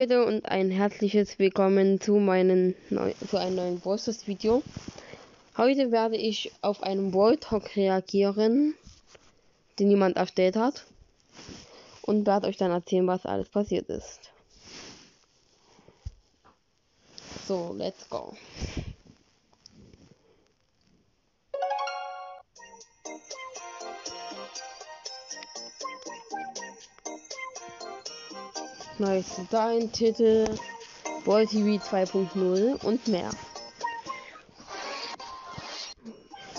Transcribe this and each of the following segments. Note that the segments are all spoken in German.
Leute und ein herzliches Willkommen zu meinem neu, zu einem neuen Brosters Video. Heute werde ich auf einen Brawl Talk reagieren, den jemand erstellt hat und werde euch dann erzählen, was alles passiert ist. So, let's go. Neues Design, Titel, Boy TV 2.0 und mehr.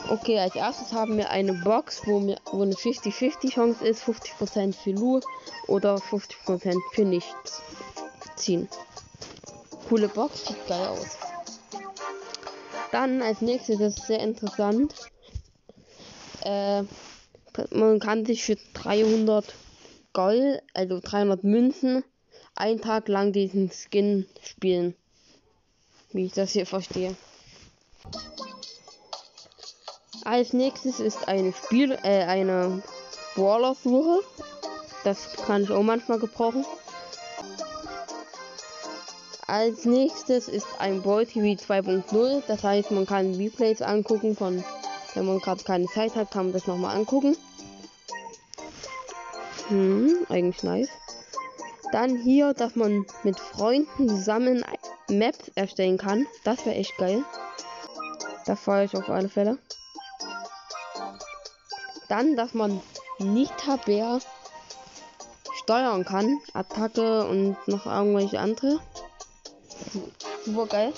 Okay, als erstes haben wir eine Box, wo, mir, wo eine 50-50 Chance ist, 50% für Lu oder 50% für nichts ziehen. Coole Box, sieht geil aus. Dann als nächstes ist sehr interessant. Äh, man kann sich für 300 Gold, also 300 Münzen, einen Tag lang diesen Skin spielen. Wie ich das hier verstehe. Als nächstes ist eine Spiel, äh, eine Brawler-Suche. Das kann ich auch manchmal gebrauchen. Als nächstes ist ein Brawl TV 2.0. Das heißt, man kann Replays angucken von, wenn man gerade keine Zeit hat, kann man das nochmal angucken. Hm, eigentlich nice. Dann hier, dass man mit Freunden zusammen Maps erstellen kann. Das wäre echt geil. Da freue ich auf alle Fälle. Dann, dass man nicht Tabär steuern kann. Attacke und noch irgendwelche andere. Super geil.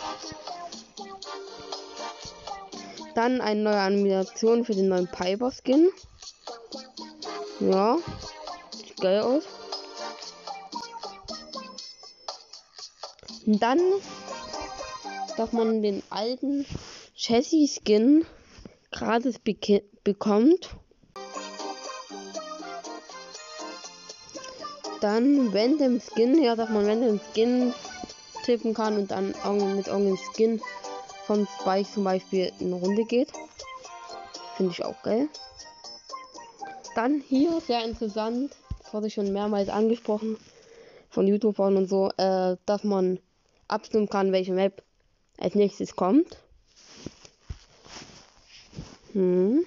Dann eine neue Animation für den neuen Piper Skin. Ja, sieht geil aus. Dann, dass man den alten Chassis Skin gratis be bekommt. Dann wenn dem Skin, ja, dass man wenn dem Skin tippen kann und dann mit irgendeinem Skin von Spike zum Beispiel in Runde geht. Finde ich auch geil. Dann hier sehr interessant, das wurde schon mehrmals angesprochen von YouTubern und so, äh, dass man abstimmen kann, welche Map als nächstes kommt. Hm.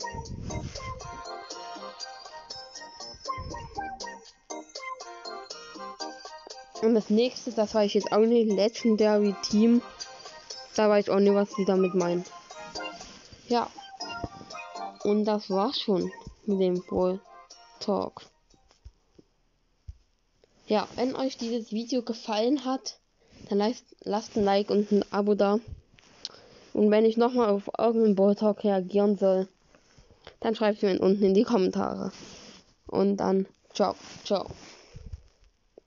Und das nächste, das war ich jetzt auch nicht, Legendary Team. Da weiß ich auch nicht, was sie damit meinen. Ja. Und das war's schon mit dem Brawl Talk. Ja, wenn euch dieses Video gefallen hat, dann lasst, ein Like und ein Abo da. Und wenn ich nochmal auf irgendeinen Ball Talk reagieren soll, dann schreibt mir unten in die Kommentare. Und dann ciao, ciao.